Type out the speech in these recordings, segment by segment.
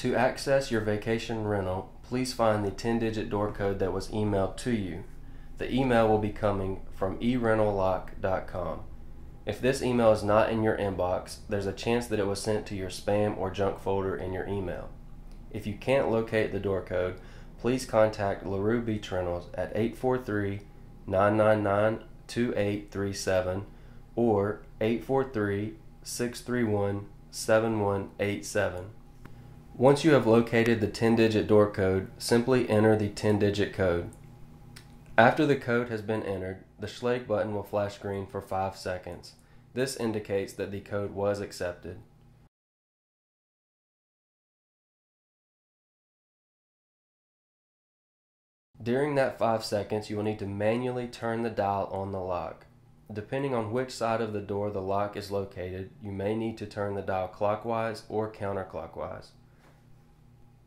To access your vacation rental, please find the 10 digit door code that was emailed to you. The email will be coming from erentallock.com. If this email is not in your inbox, there's a chance that it was sent to your spam or junk folder in your email. If you can't locate the door code, please contact Larrowe Beach Rentals at 843 999 2837 or 843 631 7187. Once you have located the 10 digit door code, simply enter the 10 digit code. After the code has been entered, the Schlage button will flash green for 5 seconds. This indicates that the code was accepted. During that 5 seconds, you will need to manually turn the dial on the lock. Depending on which side of the door the lock is located, you may need to turn the dial clockwise or counterclockwise.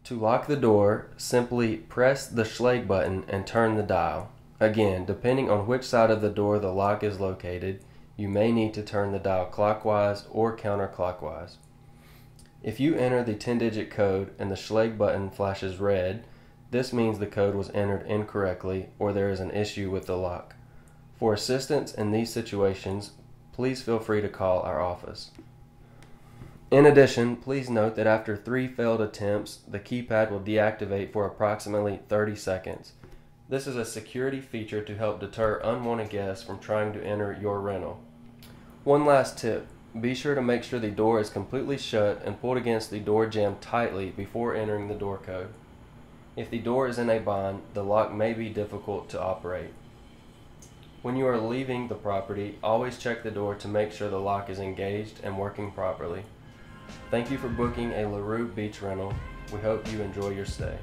To lock the door, simply press the Schlage button and turn the dial. Again, depending on which side of the door the lock is located, you may need to turn the dial clockwise or counterclockwise. If you enter the 10 digit code and the Schlage button flashes red, this means the code was entered incorrectly or there is an issue with the lock. For assistance in these situations, please feel free to call our office. In addition, please note that after three failed attempts, the keypad will deactivate for approximately 30 seconds. This is a security feature to help deter unwanted guests from trying to enter your rental. One last tip be sure to make sure the door is completely shut and pulled against the door jamb tightly before entering the door code. If the door is in a bind, the lock may be difficult to operate. When you are leaving the property, always check the door to make sure the lock is engaged and working properly. Thank you for booking a Larrowe beach rental. We hope you enjoy your stay.